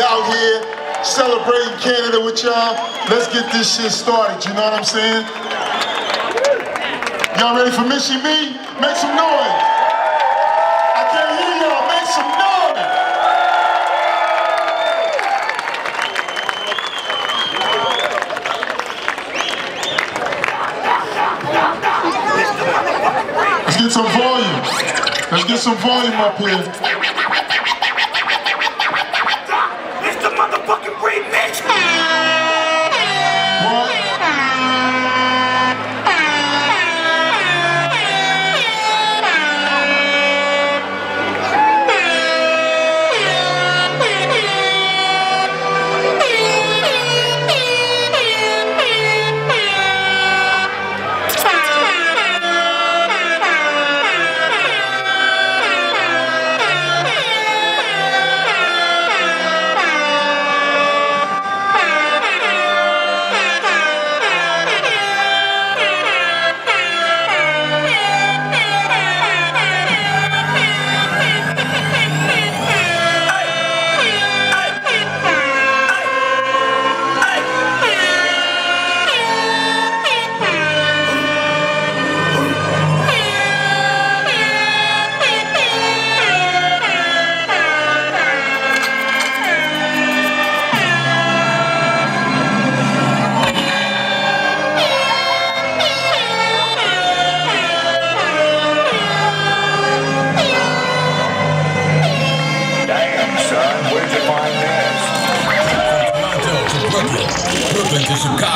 out here celebrating Canada with y'all. Let's get this shit started, you know what I'm saying? Y'all ready for Michie Mee? Make some noise. I can't hear y'all. Make some noise. Let's get some volume. Let's get some volume up here.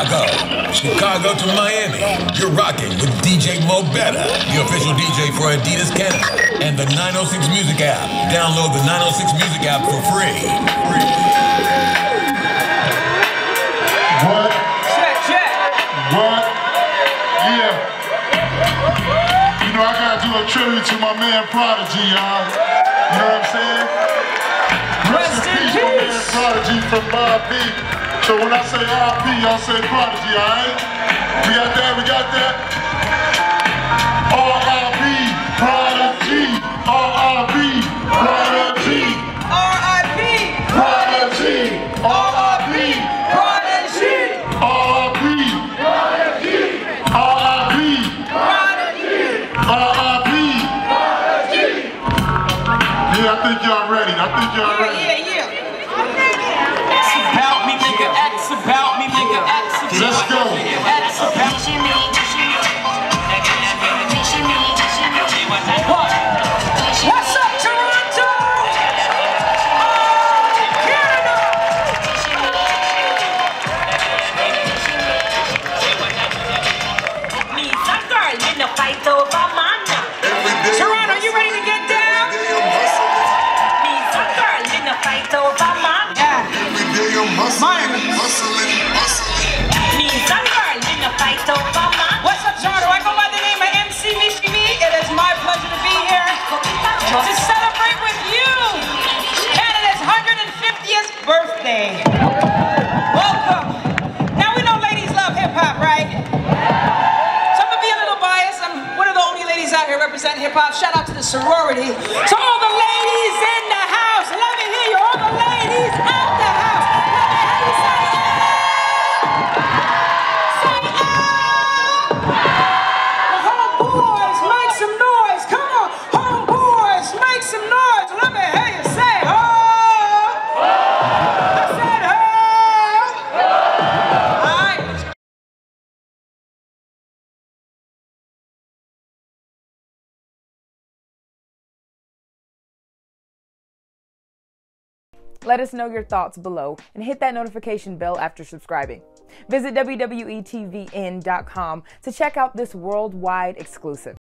Chicago, Chicago to Miami. You're rocking with DJ Mo Better, the official DJ for Adidas Canada and the 906 Music app. Download the 906 Music app for free. What? Check, check. What? Yeah. You know, I gotta do a tribute to my man Prodigy, y'all. You know what I'm saying? Rest in peace, my man. Prodigy from Mobb Deep. So when I say RP, y'all say Prodigy, alright? We got that, we got that? R.I.P. Prodigy. R.I.P. Prodigy. R.I.P. Prodigy. R.I.P. Prodigy. R.I.P. R.I.P. R.I.P. Yeah, I think y'all ready. I think y'all ready. Yeah, yeah. Let's go. Sorority. To all Let us know your thoughts below and hit that notification bell after subscribing. Visit WWETVN.com to check out this worldwide exclusive.